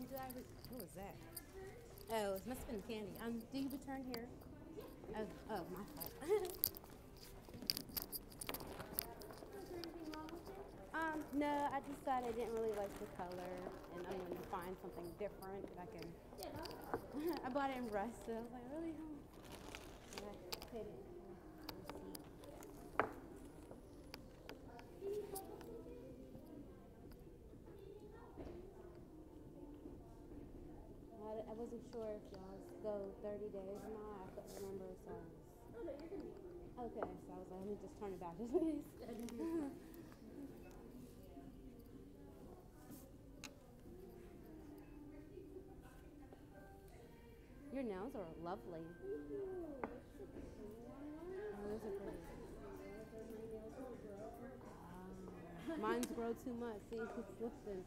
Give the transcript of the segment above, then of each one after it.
did I? Re- what was that? Oh, it must have been candy. Um, do you return here? Oh, oh, my fault. um, no, I decided I didn't really like the color, and I'm going to find something different that I can. I bought it in rust, so I was like, really? And I put it in the receipt. I, I wasn't sure if y'all go 30 days or not. I couldn't remember, so I was. Okay, so I was like, let me just turn it back just in case. Your nails are lovely. Oh, those are pretty. Ah, mine's grow too much. See, it's slipping.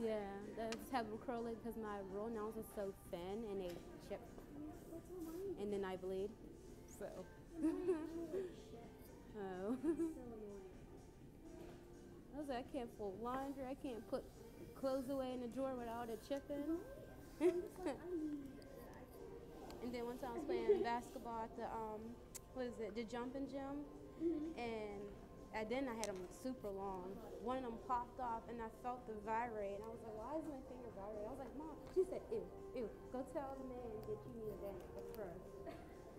Yeah, I just have them curl it because my real nails are so thin and they chip, and then I bleed. So. oh. I was like, I can't fold laundry. I can't put clothes away in the drawer without it chipping. and then time I was playing basketball at the um, what is it, the jumping gym, and and then I had them super long. One of them popped off, and I felt the vibrate, and I was like, why is my finger vibrating? I was like, mom. She said, ew, ew. Go tell the man that you need a dentist first.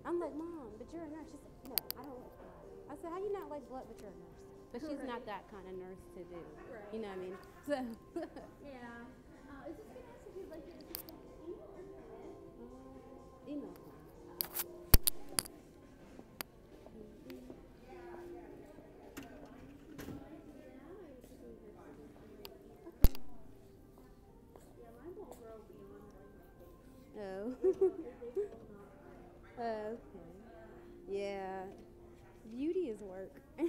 I'm like, mom, but you're a nurse. She said, no, I don't. like blood. I said, how you not like blood, but you're a nurse. But she's not that kind of nurse to do. Right. You know what I mean? So. Yeah. Uh, it's just gonna ask if you'd like to an email or. Email. Like Oh. they will not. okay. Uh, yeah. Beauty is work.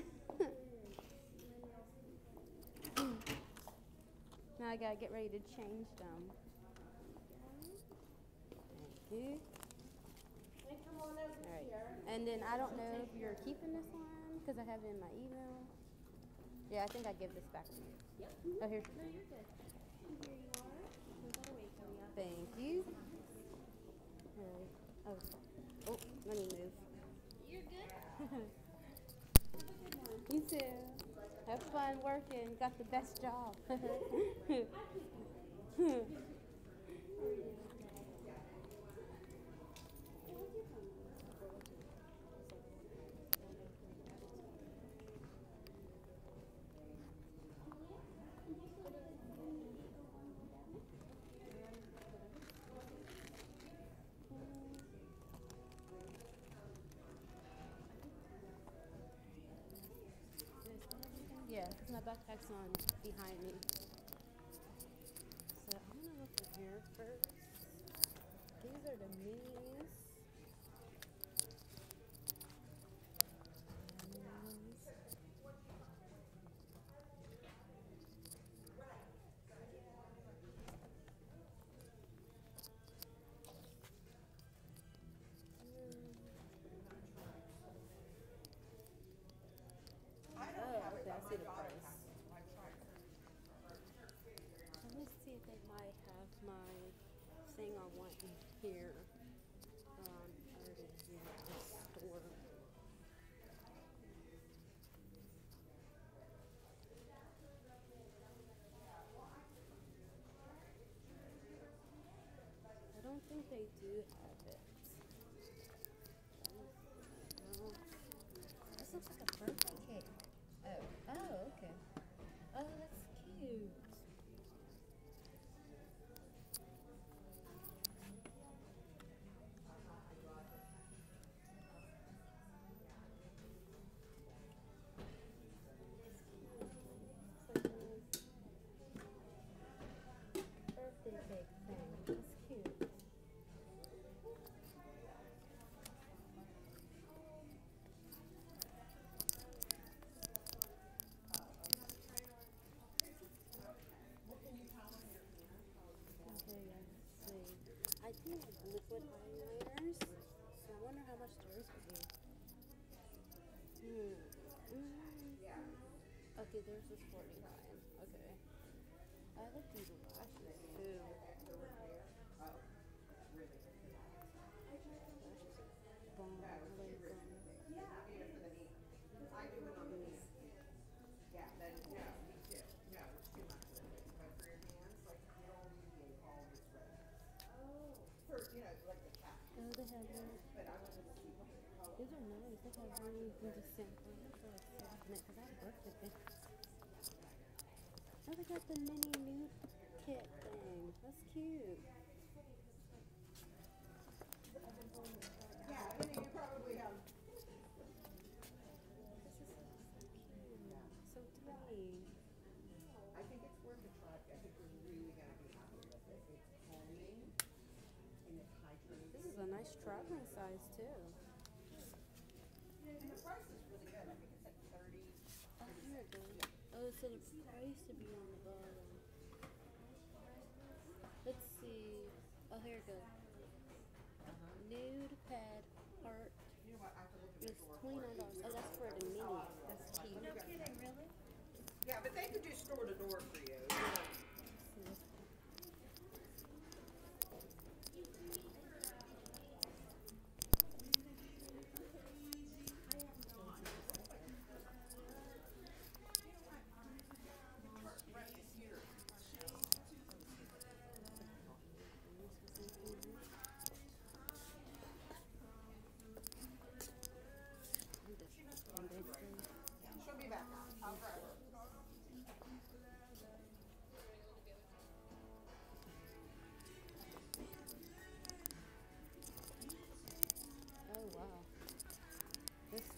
now I gotta get ready to change them. Thank you. And come on over All right. And then I don't know if you're keeping this one because I have it in my email. Yeah, I think I give this back to you. Yep. Oh, here's No, you're good. Here you are. Move that away from you. Thank you. Oh. Oh, let me move. You're good. you too. Have fun working. Got the best job. on behind me. So I'm gonna look in here first. These are the. Minis. Thing I want in here. Um. I don't think they do Okay, there's this forty nine. Okay. I like these lashes too. Oh. Bomb, like, um, yeah. Yeah, no, it's too much. Oh. For you know, like the cat. Oh, they have those. These are nice. They have really good samples because I worked at this. Oh, they got the mini nude kit thing. That's cute. Yeah, then you probably have. So tiny. I think it's worth a try. I think really be happy with it. It's calming and it hydrates. This is a nice traveling size too. And the price is really good. I think it's like thirty. Oh, here it goes. Oh, so the price to be on the bottom. Let's see. Oh, here it goes. Uh-huh. Nude pad heart You know what? I have to look at the is door twenty for nine it. dollars. Oh, that's for the mini. That's cheap. No kidding, really? Yeah, but they could do store to door for you.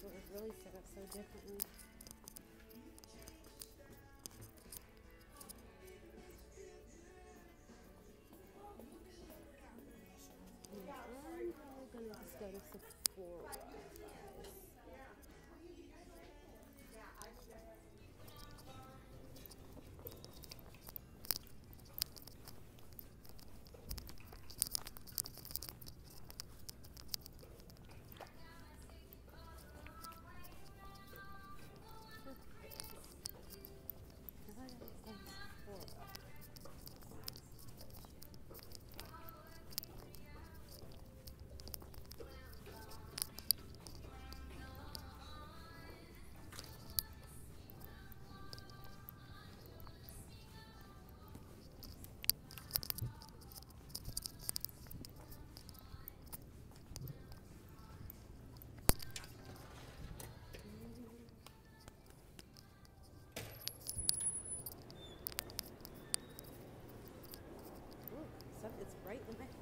This was really set up so differently. It's right in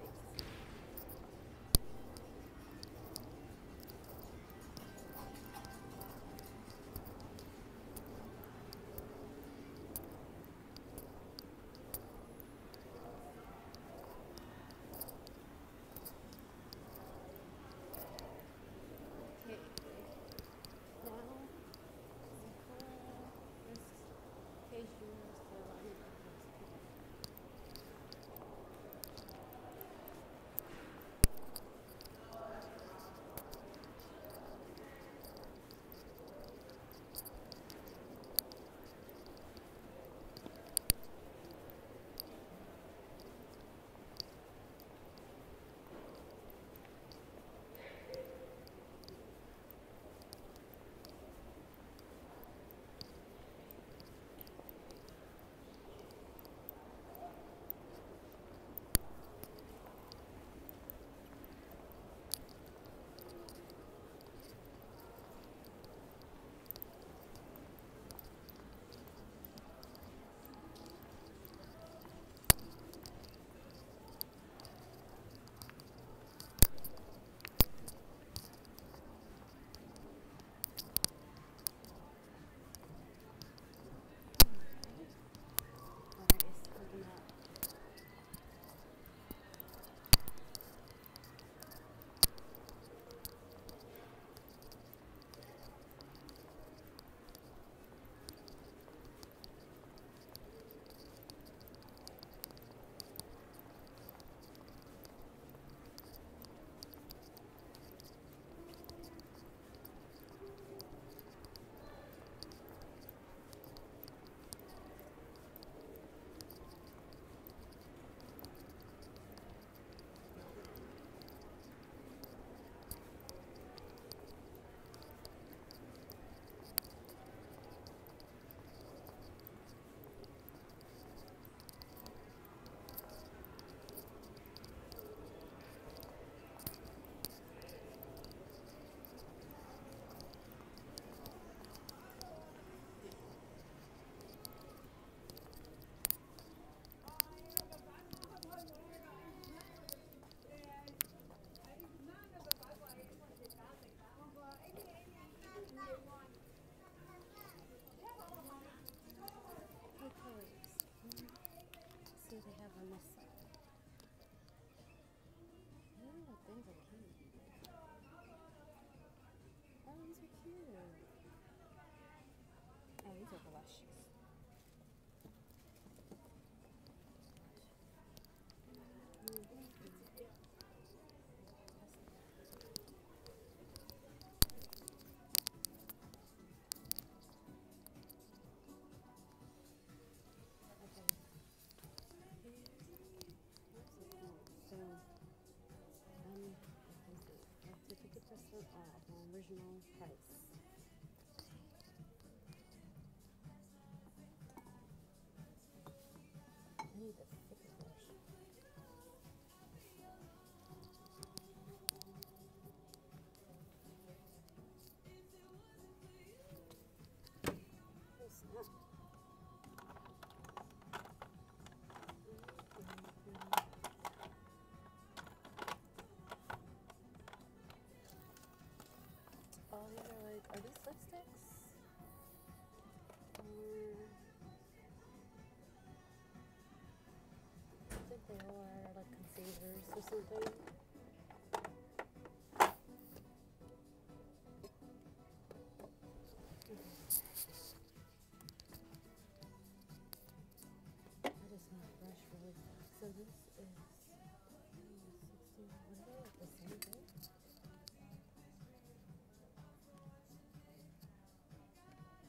original price. chopsticks. Um, I think they are like concealers or something.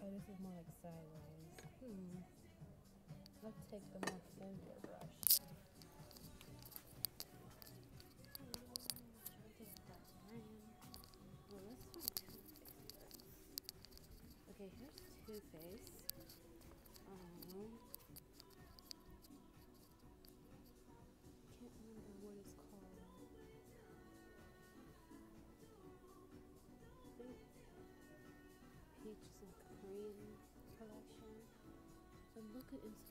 Oh, this is more like sideways. Hmm. Let's take the more thinner brush. Okay, here's Too Faced. could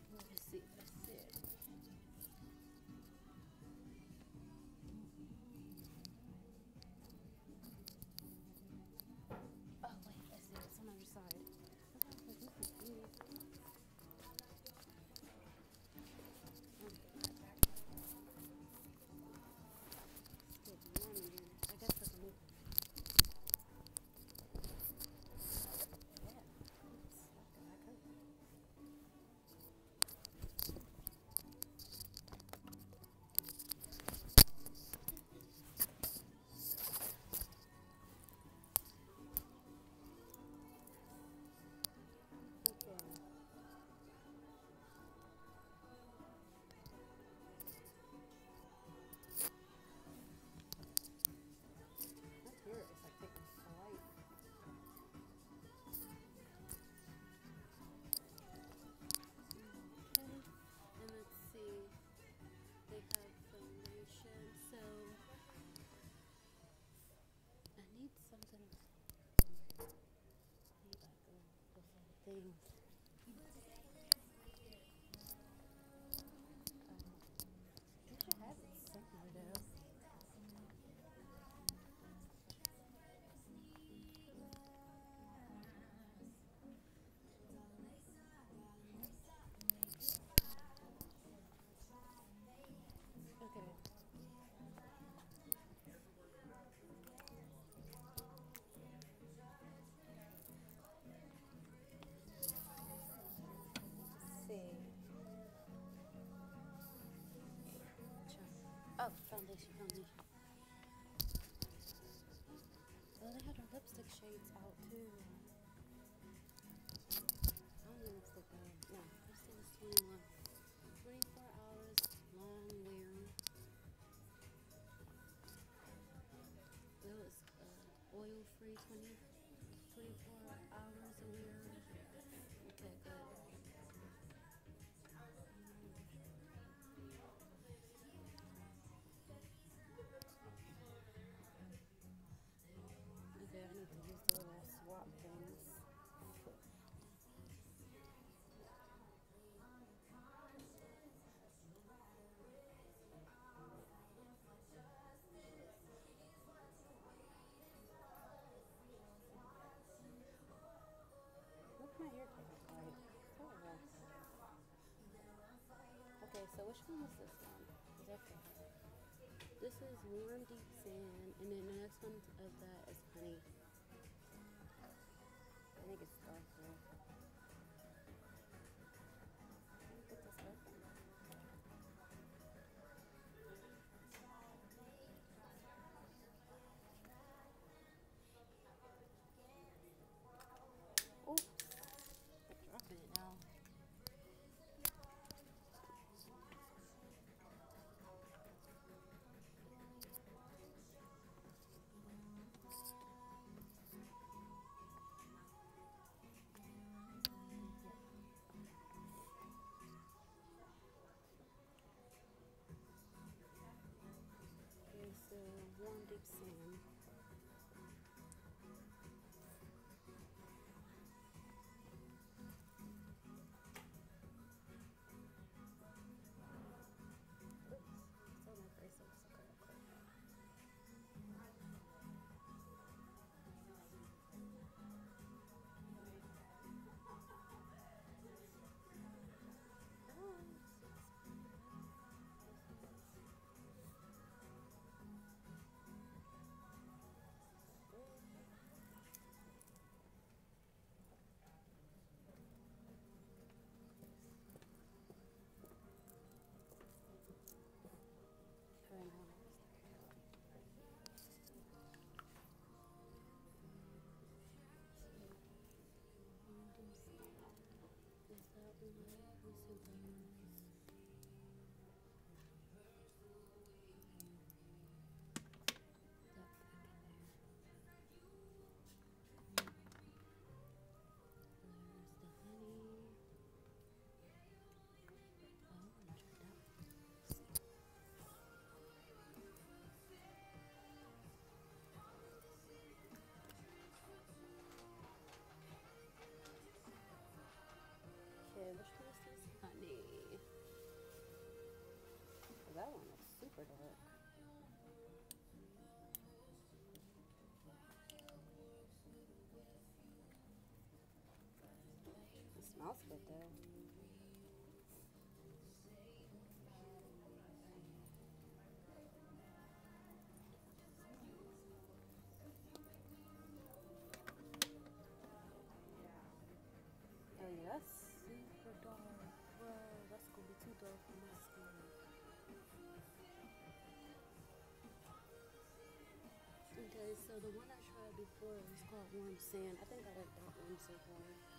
Oh, foundation, foundation. Oh, they had our lipstick shades out too. I don't even look good. No, this 21. 24 hours, long wear. Was uh, oil free 20, 24 hours a wear. is this one? This is warm deep sand, and then the next one of that is honey Let Though. Oh that's super dark. Bro, that's gonna be too dark for my skin. Okay, so the one I tried before was called Warm Sand. I think I like that one so far.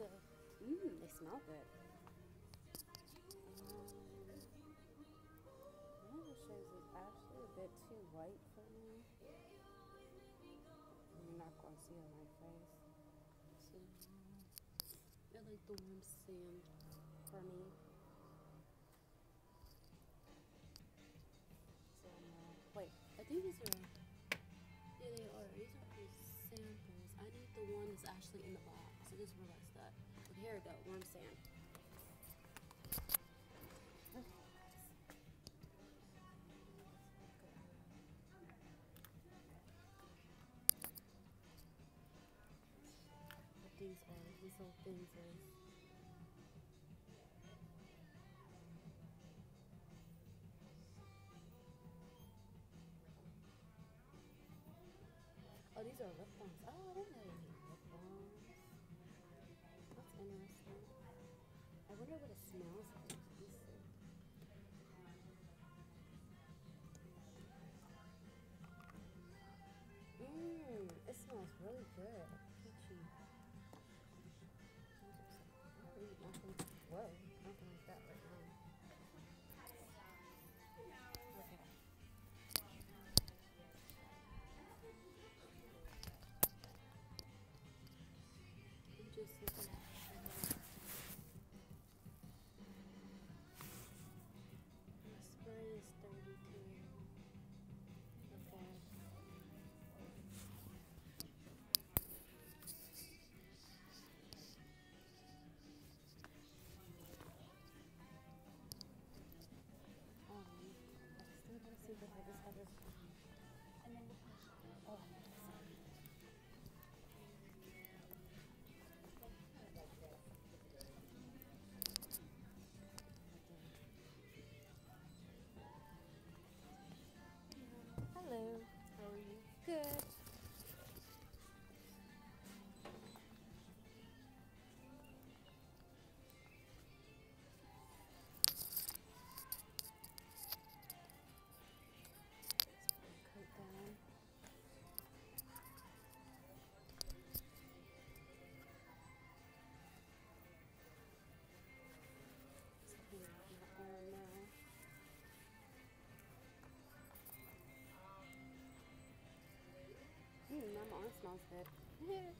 So, mmm, they smell good. One of the shows is actually a bit too white for me. You're not gonna see on my face. So, I like the warm sand for me. So, uh, wait, I think these are. Yeah, they are. These are just samples. I need the one that's actually in the hair though, what I'm saying. But these are, these old things is. Oh, these are lip ones. Oh, I didn't know. sounds good.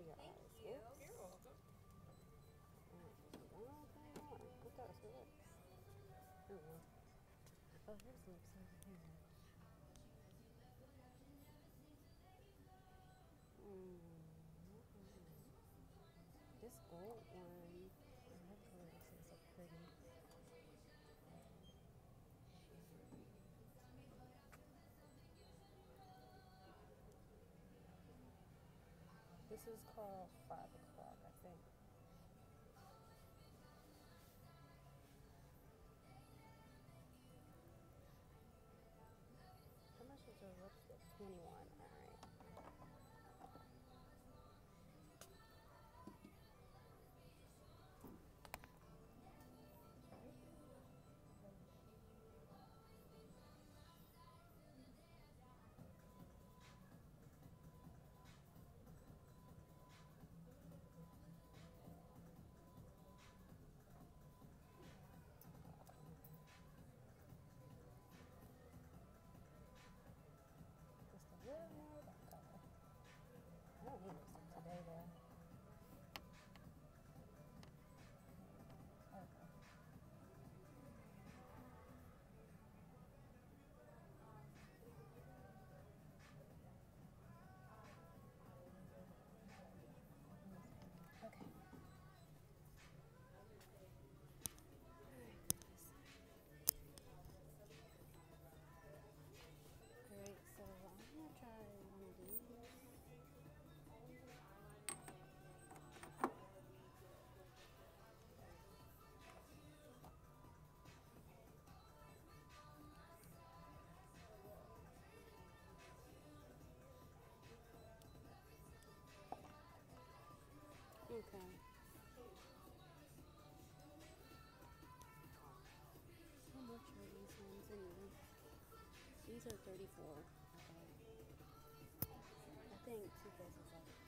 for your Thank eyes. You. Oops. You're welcome. All right, one thing on. Look at us, look at us. Oh, here's lips over here. This was called 5 o'clock, I think. How much was the lipstick? 21. Okay. How much are these ones anyway? These are 34. Okay. I think Too Faced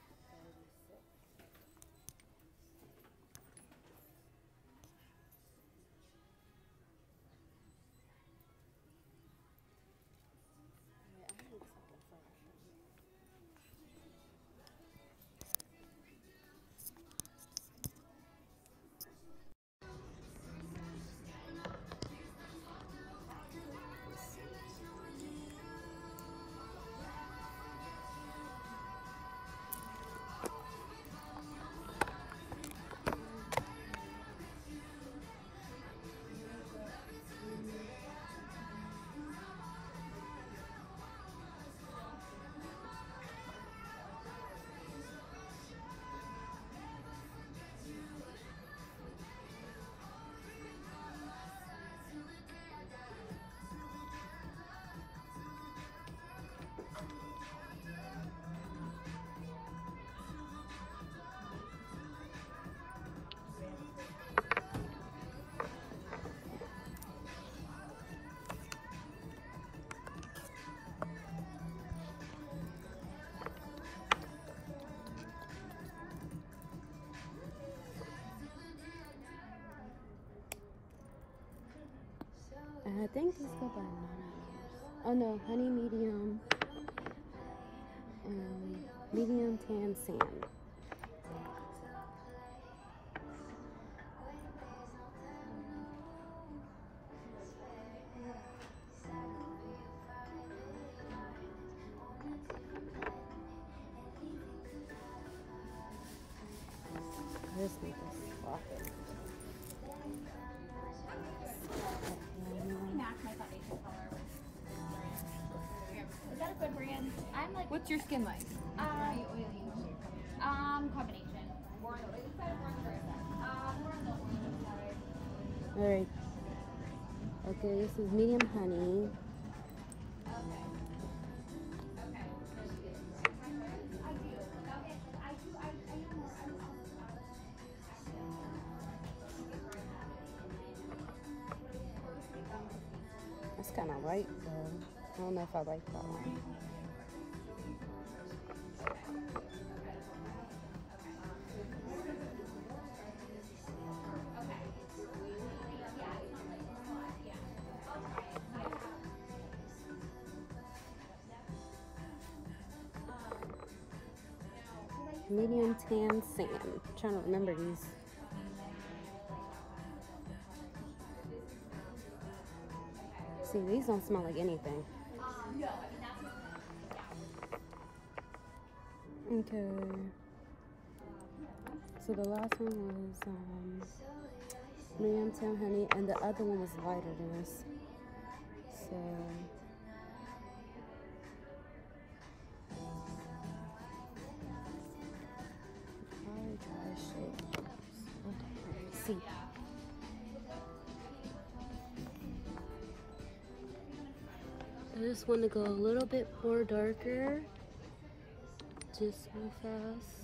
I think these go by Oh no, honey medium. Um, medium tan sand. This need to swap it. Good brand? I'm like, What's your skin like? uh, um, combination. More on the oily side, more on the dry side. Uh, more on the oily side. All right. Okay, this is medium honey. Okay. Okay. I do. Okay. I do. I, I am more. I'm That's kind of light though. I don't know if I like that one. Medium tan sand. trying to remember these. See, these don't smell like anything. Okay. So the last one was um, medium tan honey, and the other one was lighter than this. Just want to go a little bit more darker. Just real fast.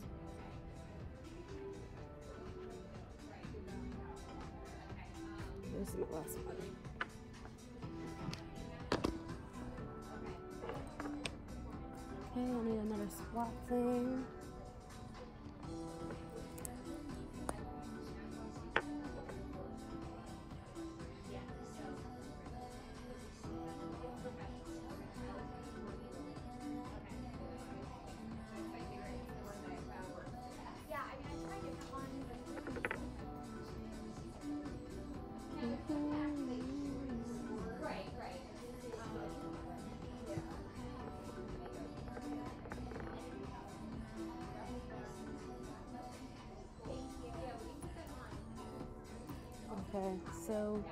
Okay, so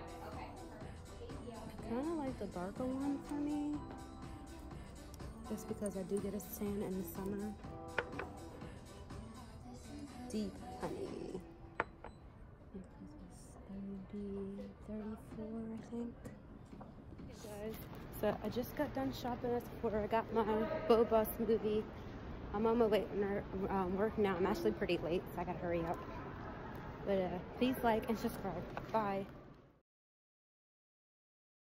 kind of like the darker one for me. Just because I do get a tan in the summer. Deep honey. This was 30, 34, I think. Hey guys, so I just got done shopping at Sephora. I got my Boba smoothie I'm on my way to um, work now. I'm actually pretty late, so I gotta hurry up. But uh, please like and subscribe. Bye.